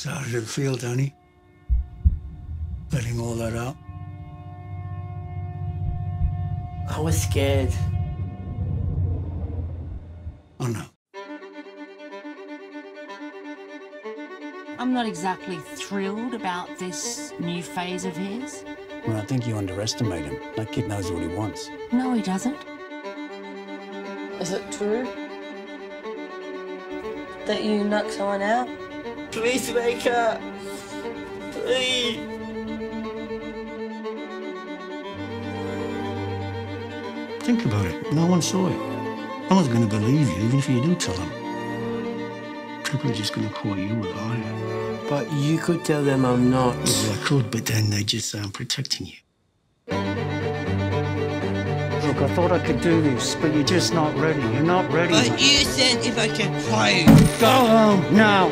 So how did it feel, Danny? Letting all that out? I was scared. Oh no. I'm not exactly thrilled about this new phase of his. Well, I think you underestimate him. That kid knows what he wants. No, he doesn't. Is it true? That you knocked someone out? Please wake up. Please. Think about it. No one saw it. No one's going to believe you, even if you do tell them. People are just going to call you a liar. But you could tell them I'm not. Yeah, I could, but then they just say I'm protecting you. Look, I thought I could do this, but you're just not ready. You're not ready. But mate. you said if I can play. Go home now.